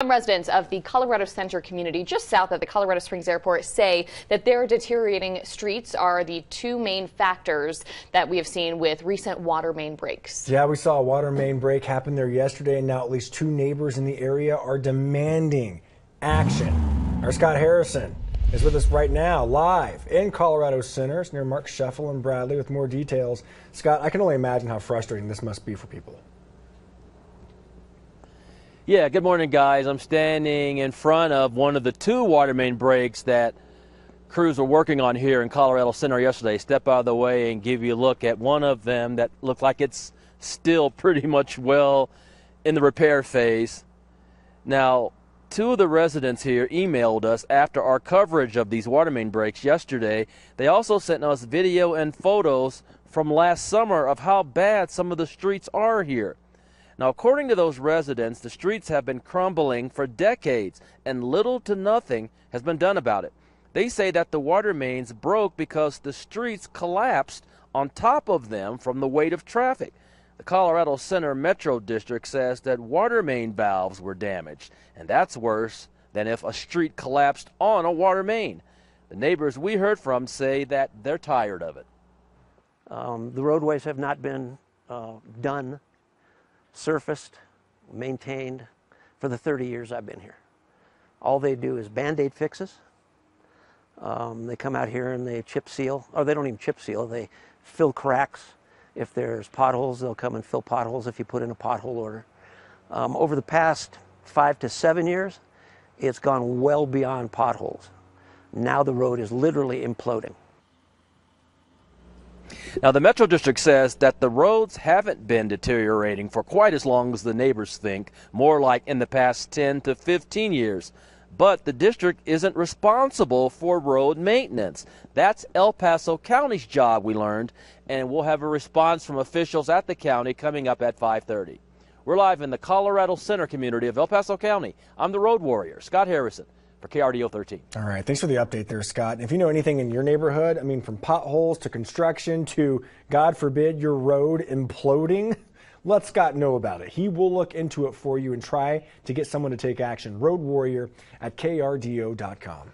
Some residents of the Colorado Centre community just south of the Colorado Springs Airport say that their deteriorating streets are the two main factors that we have seen with recent water main breaks. Yeah, we saw a water main break happen there yesterday, and now at least two neighbors in the area are demanding action. Our Scott Harrison is with us right now, live in Colorado Centre near Mark Scheffel and Bradley with more details. Scott, I can only imagine how frustrating this must be for people. Yeah, good morning, guys. I'm standing in front of one of the two water main breaks that crews were working on here in Colorado Centre yesterday. Step out of the way and give you a look at one of them that looked like it's still pretty much well in the repair phase. Now, two of the residents here emailed us after our coverage of these water main breaks yesterday. They also sent us video and photos from last summer of how bad some of the streets are here. Now, according to those residents, the streets have been crumbling for decades and little to nothing has been done about it. They say that the water mains broke because the streets collapsed on top of them from the weight of traffic. The Colorado Centre Metro District says that water main valves were damaged, and that's worse than if a street collapsed on a water main. The neighbors we heard from say that they're tired of it. Um, the roadways have not been uh, done surfaced, maintained for the 30 years I've been here. All they do is band-aid fixes. Um, they come out here and they chip seal, or they don't even chip seal, they fill cracks. If there's potholes, they'll come and fill potholes if you put in a pothole order. Um, over the past five to seven years, it's gone well beyond potholes. Now the road is literally imploding. Now, the Metro District says that the roads haven't been deteriorating for quite as long as the neighbors think, more like in the past 10 to 15 years. But the district isn't responsible for road maintenance. That's El Paso County's job, we learned, and we'll have a response from officials at the county coming up at 5:30. We're live in the Colorado Centre community of El Paso County. I'm the road warrior, Scott Harrison for KRDO 13. All right, thanks for the update there, Scott. If you know anything in your neighborhood, I mean, from potholes to construction to, God forbid, your road imploding, let Scott know about it. He will look into it for you and try to get someone to take action. Road Warrior at krdo.com.